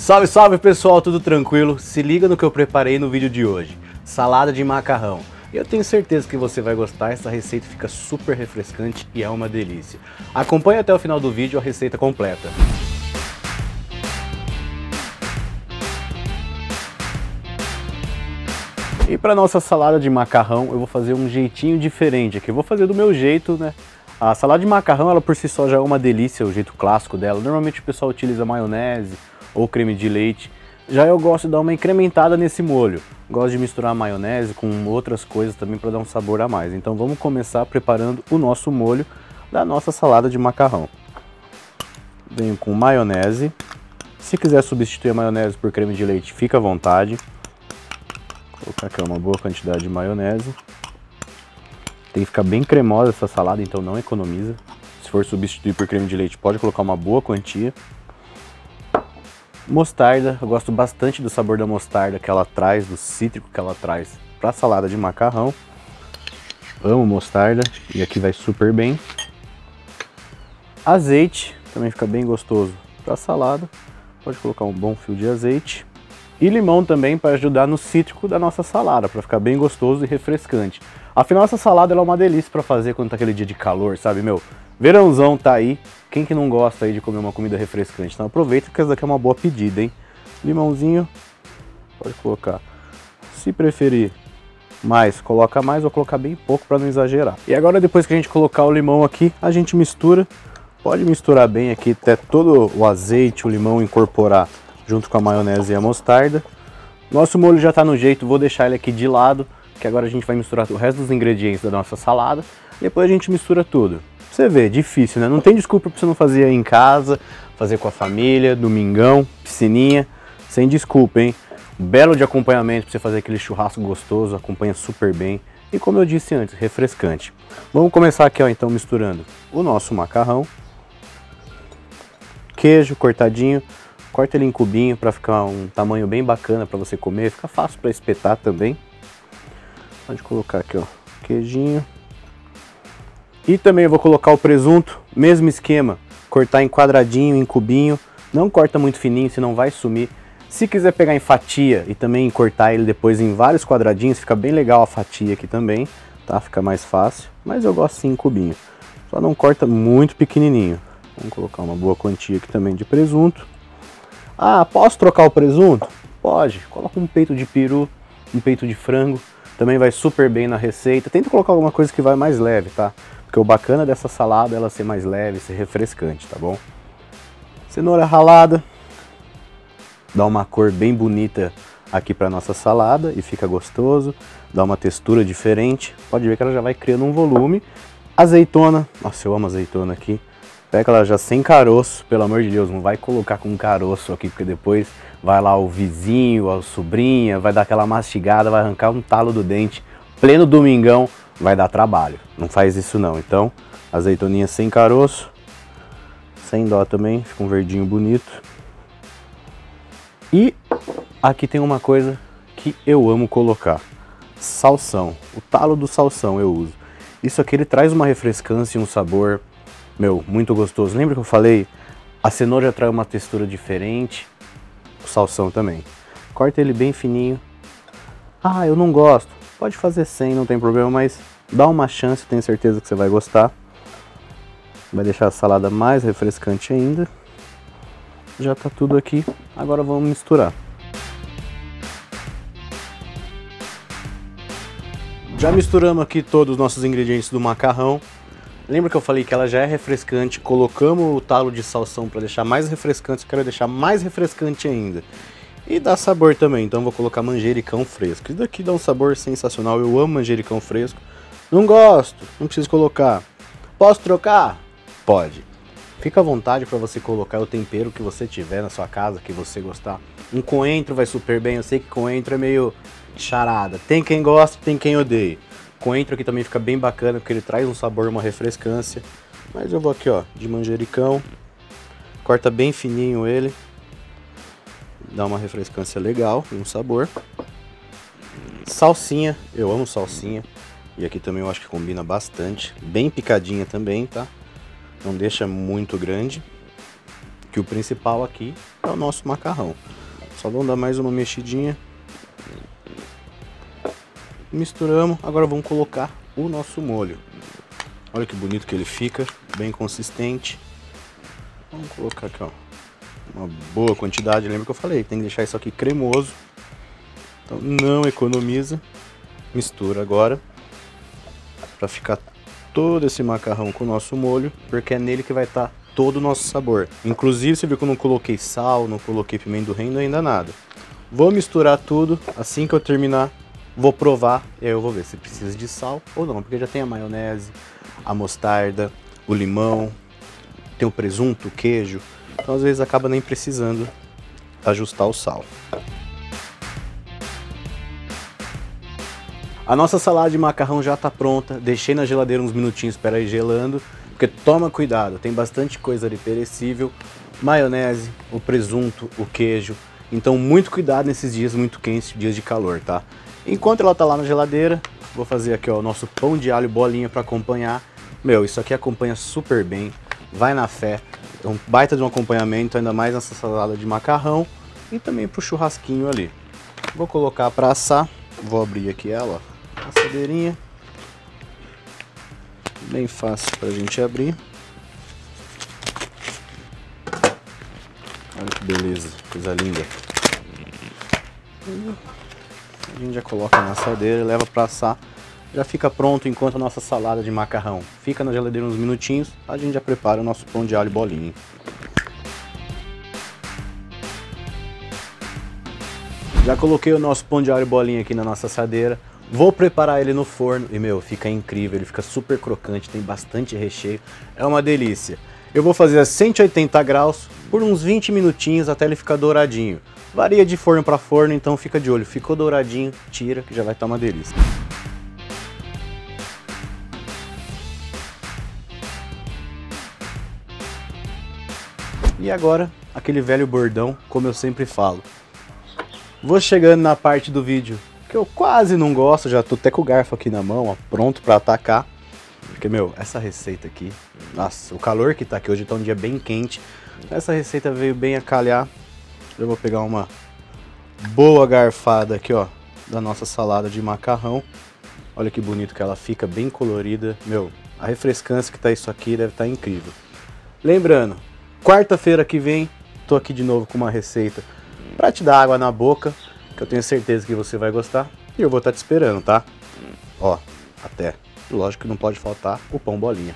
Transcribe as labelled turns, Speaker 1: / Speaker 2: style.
Speaker 1: Salve, salve pessoal, tudo tranquilo? Se liga no que eu preparei no vídeo de hoje. Salada de macarrão. Eu tenho certeza que você vai gostar, essa receita fica super refrescante e é uma delícia. Acompanhe até o final do vídeo a receita completa. E para nossa salada de macarrão, eu vou fazer um jeitinho diferente aqui. Eu vou fazer do meu jeito, né? A salada de macarrão, ela por si só já é uma delícia, o jeito clássico dela. Normalmente o pessoal utiliza maionese ou creme de leite. Já eu gosto de dar uma incrementada nesse molho. Gosto de misturar maionese com outras coisas também para dar um sabor a mais. Então vamos começar preparando o nosso molho da nossa salada de macarrão. Venho com maionese. Se quiser substituir a maionese por creme de leite, fica à vontade. Vou colocar aqui uma boa quantidade de maionese. Tem que ficar bem cremosa essa salada, então não economiza. Se for substituir por creme de leite, pode colocar uma boa quantia. Mostarda, eu gosto bastante do sabor da mostarda que ela traz, do cítrico que ela traz para salada de macarrão. Amo mostarda e aqui vai super bem. Azeite, também fica bem gostoso para salada. Pode colocar um bom fio de azeite. E limão também para ajudar no cítrico da nossa salada, para ficar bem gostoso e refrescante. Afinal, essa salada é uma delícia para fazer quando tá aquele dia de calor, sabe, meu? Verãozão tá aí, quem que não gosta aí de comer uma comida refrescante? Então aproveita que essa daqui é uma boa pedida, hein? Limãozinho, pode colocar. Se preferir mais, coloca mais ou colocar bem pouco para não exagerar. E agora depois que a gente colocar o limão aqui, a gente mistura. Pode misturar bem aqui até todo o azeite, o limão incorporar junto com a maionese e a mostarda. Nosso molho já está no jeito, vou deixar ele aqui de lado, que agora a gente vai misturar o resto dos ingredientes da nossa salada. Depois a gente mistura tudo. Você vê, difícil, né? Não tem desculpa para você não fazer em casa, fazer com a família, domingão, piscininha, sem desculpa, hein? Belo de acompanhamento para você fazer aquele churrasco gostoso, acompanha super bem. E como eu disse antes, refrescante. Vamos começar aqui, ó, então, misturando o nosso macarrão. Queijo cortadinho, Corta ele em cubinho para ficar um tamanho bem bacana para você comer, fica fácil para espetar também. Pode colocar aqui, ó, queijinho. E também vou colocar o presunto, mesmo esquema, cortar em quadradinho, em cubinho. Não corta muito fininho, senão vai sumir. Se quiser pegar em fatia e também cortar ele depois em vários quadradinhos, fica bem legal a fatia aqui também, tá? Fica mais fácil, mas eu gosto sim em cubinho. Só não corta muito pequenininho. Vamos colocar uma boa quantia aqui também de presunto. Ah, posso trocar o presunto? Pode. Coloca um peito de peru, um peito de frango. Também vai super bem na receita. Tenta colocar alguma coisa que vai mais leve, tá? Porque o bacana dessa salada é ela ser mais leve, ser refrescante, tá bom? Cenoura ralada. Dá uma cor bem bonita aqui para nossa salada e fica gostoso. Dá uma textura diferente. Pode ver que ela já vai criando um volume. Azeitona. Nossa, eu amo azeitona aqui. Pega ela já sem caroço, pelo amor de Deus, não vai colocar com caroço aqui, porque depois vai lá o vizinho, a sobrinha, vai dar aquela mastigada, vai arrancar um talo do dente. Pleno domingão, vai dar trabalho. Não faz isso não. Então, azeitoninha sem caroço, sem dó também, fica um verdinho bonito. E aqui tem uma coisa que eu amo colocar. Salsão. O talo do salsão eu uso. Isso aqui ele traz uma refrescância e um sabor meu, muito gostoso. Lembra que eu falei? A cenoura traz uma textura diferente, o salsão também. Corta ele bem fininho. Ah, eu não gosto. Pode fazer sem, não tem problema, mas dá uma chance, tenho certeza que você vai gostar. Vai deixar a salada mais refrescante ainda. Já tá tudo aqui, agora vamos misturar. Já misturamos aqui todos os nossos ingredientes do macarrão. Lembra que eu falei que ela já é refrescante, colocamos o talo de salsão para deixar mais refrescante, eu quero deixar mais refrescante ainda. E dá sabor também, então vou colocar manjericão fresco. Isso daqui dá um sabor sensacional, eu amo manjericão fresco. Não gosto, não preciso colocar. Posso trocar? Pode. Fica à vontade para você colocar o tempero que você tiver na sua casa, que você gostar. Um coentro vai super bem, eu sei que coentro é meio charada. Tem quem gosta, tem quem odeia. Coentro aqui também fica bem bacana, porque ele traz um sabor, uma refrescância. Mas eu vou aqui, ó, de manjericão. Corta bem fininho ele. Dá uma refrescância legal e um sabor. Salsinha, eu amo salsinha. E aqui também eu acho que combina bastante. Bem picadinha também, tá? Não deixa muito grande. Que o principal aqui é o nosso macarrão. Só vamos dar mais uma mexidinha. Misturamos, agora vamos colocar o nosso molho. Olha que bonito que ele fica, bem consistente. Vamos colocar aqui, ó, uma boa quantidade. Lembra que eu falei, tem que deixar isso aqui cremoso. Então não economiza. Mistura agora para ficar todo esse macarrão com o nosso molho, porque é nele que vai estar tá todo o nosso sabor. Inclusive, você viu que eu não coloquei sal, não coloquei pimenta do reino, ainda nada. Vou misturar tudo, assim que eu terminar, vou provar e aí eu vou ver se precisa de sal ou não, porque já tem a maionese, a mostarda, o limão, tem o presunto, o queijo, então às vezes acaba nem precisando ajustar o sal. A nossa salada de macarrão já está pronta, deixei na geladeira uns minutinhos para ir gelando, porque toma cuidado, tem bastante coisa ali perecível, maionese, o presunto, o queijo, então muito cuidado nesses dias muito quentes, dias de calor, tá? Enquanto ela tá lá na geladeira, vou fazer aqui ó, o nosso pão de alho bolinha para acompanhar. Meu, isso aqui acompanha super bem, vai na fé, é um baita de um acompanhamento, ainda mais nessa salada de macarrão e também pro churrasquinho ali. Vou colocar para assar, vou abrir aqui ela, assadeirinha, bem fácil pra gente abrir. Olha que beleza, coisa linda. A gente já coloca na assadeira, leva para assar. Já fica pronto enquanto a nossa salada de macarrão fica na geladeira uns minutinhos, a gente já prepara o nosso pão de alho bolinho. Já coloquei o nosso pão de alho bolinha aqui na nossa assadeira. Vou preparar ele no forno e, meu, fica incrível, ele fica super crocante, tem bastante recheio, é uma delícia. Eu vou fazer a 180 graus por uns 20 minutinhos até ele ficar douradinho. Varia de forno para forno, então fica de olho. Ficou douradinho, tira que já vai estar uma delícia. E agora, aquele velho bordão, como eu sempre falo. Vou chegando na parte do vídeo que eu quase não gosto, já tô até com o garfo aqui na mão, ó, pronto para atacar. Porque, meu, essa receita aqui, nossa, o calor que tá aqui hoje tá um dia bem quente. Essa receita veio bem a calhar eu vou pegar uma boa garfada aqui, ó, da nossa salada de macarrão. Olha que bonito que ela fica, bem colorida. Meu, a refrescância que tá isso aqui deve estar tá incrível. Lembrando, quarta-feira que vem, tô aqui de novo com uma receita para te dar água na boca, que eu tenho certeza que você vai gostar. E eu vou estar tá te esperando, tá? Ó, até. Lógico que não pode faltar o pão bolinha.